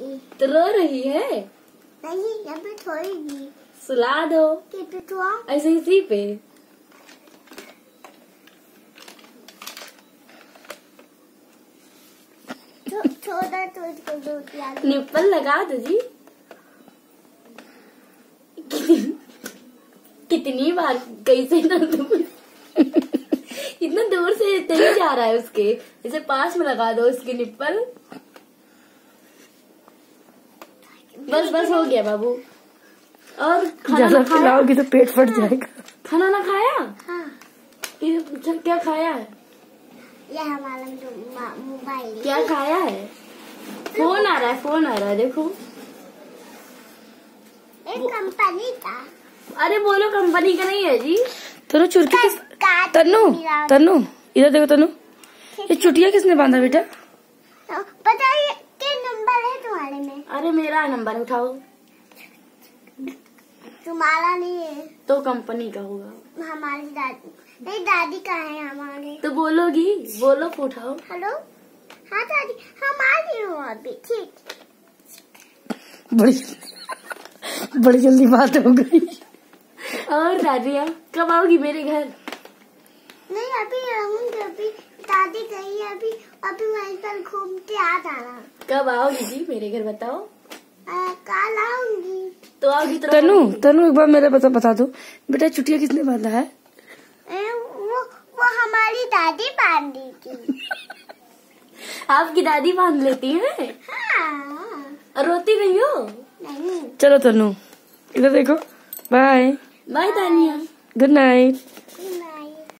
तो रो रही है। नहीं पे सोएगी सुला दो। तो ऐसे इसी पे। तो इसको दो निप्पल लगा दो जी। कितनी- बार कैसे दूर इतना दूर से नहीं जा रहा है उसके। इसे पास में लगा दो उसके निप्पल। बस बस हो गया बाबू। और खाना खिलाओगी तो पेट फट जाएगा। खाना ना खाया? हाँ। क्या खाया है? ये हमारा मोबाइल क्या खाया है? फ़ोन आ रहा है फ़ोन आ रहा है देखो। एक कंपनी का। अरे बोलो कंपनी का नहीं है जी। तनु चुटकी किस तनु तनु इधर देखो तनु। ये चुटिया किसने बांधा बेटा तो बताइए क्या नंबर है तुम्हारे में अरे मेरा नंबर उठाओ। तुम्हारा नहीं है। तो कंपनी का होगा। हमारी दादी। नहीं दादी का है हमारे। तो बोलोगी बोलो उठाओ। हेलो? हाँ दादी। हम आ हूँ अभी। ठीक। बड़ी बड़ी जल्दी बात हो गई। और दादिया कब आओगी मेरे घर? नहीं अभी आऊँगी अभी। दादी अभी अभी वहीं पर घूम के आ जाना कब आओगी? जी मेरे घर बताओ। कल आऊँगी। तो आओगी तो तनु तनु एक बार मेरे बता बता दो। बेटा चुटिया किसने बांधा है? ए, वो वो हमारी दादी बाँध दी थी। आपकी दादी बाँध लेती है? हाँ। रोती नहीं हो? नहीं। चलो तनु। इधर देखो। Bye bye Dania good night